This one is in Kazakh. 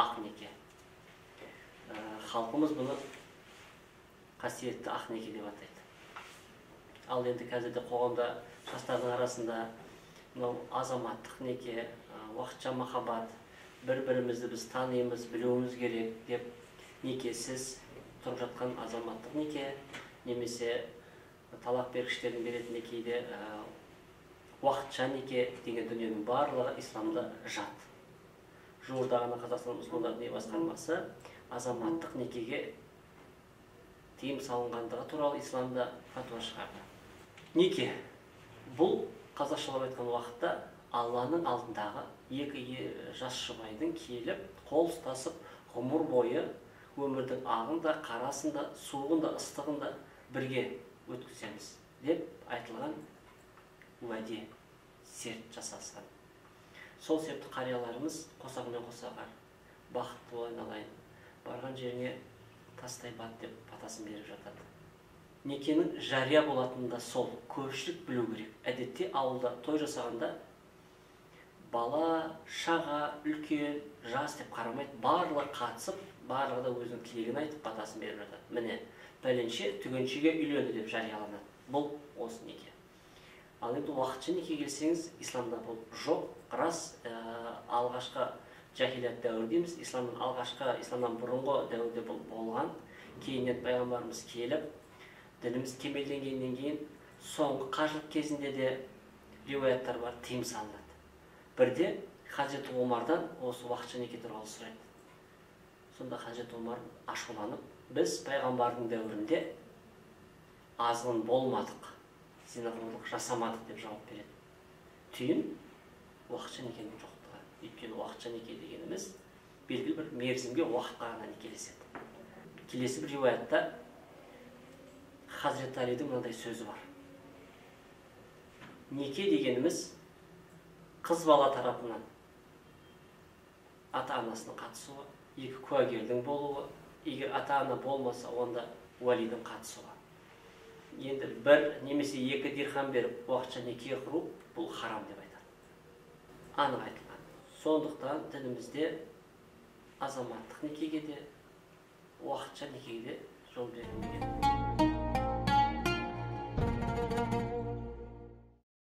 ақ неке. Ә, халқымыз бұны қасиетті ақ неке деп атайды. Ал енді қазірде қоғамда жастардың арасында мынау азаматтық неке ә, уақытша махаббат бір бірімізді біз танимыз білуіміз керек деп некесіз тұрып жатқан азаматтық неке немесе талақ бергіштердің беретін некеде ә, уақытша неке деген дүниенің барлығы исламда жат. Жуырда ғана қазақстан мұсылмандар діни басқармасы азаматтық некеге тыйым салынғандығы туралы исламда фатуа шығарды. Неке? Бұл қазақшалап айтқан уақытта алланың алдындағы екі жас жұбайдың келіп қол ұстасып ғұмыр бойы өмірдің ағын да қарасын да суығын да ыстығын да бірге өткіземіз деп айтылған уәде серт жасасқан. Сол себепті қарияларымыз қосағымен қосағар бақытты бол айналайын. Барған жеріңе тастай бат деп батасын беріп жатады. Некенің жария болатыны да сол. Көпшілік білу керек. Әдетте ауылда той жасағанда бала шаға үлкен жас деп қарамайды. Барлығы қатысып барлығы да өзінің тілегін айтып батасын беріп жатады. Міне пәленше түгеншеге үйленді деп жарияланады. Бұл осы неке. Ал енді уақытша неке келсеңіз исламда бұл жоқ. Рас ә, алғашқы жахилят дәуірі исламның алғашқы исламнан бұрынғы дәуірде бұл болған. Кейіннен пайғамбарымыз келіп дініміз кемелденгеннен кейін соңғы қажылық кезінде де риуаяттар бар тыйым салынады. Бірде хазіреті омардан осы уақытша неке туралы сұрайды. Сонда хазіреті омар ашуланып біз пайғамбардың дәуірінде азғын болмадық. Зинақорлық жасамадық деп жауап береді. Түйін уақытша некенің жоқтығы. Өйткені уақытша неке дегеніміз белгілі бір мерзімге уақытқа ғана некелеседі. Келесі бір риуаятта хазіреті алидің мынандай сөзі бар. Неке дегеніміз қыз бала тарапынан ата анасының қатысуы екі куәгердің болуы егер ата ана болмаса онда уәлидің қатысуы. Енді бір немесе екі дирхам беріп уақытша неке құру бұл харам деп айтады. Анық айтылған. Сондықтан дінімізде азаматтық некеге де уақытша некеге де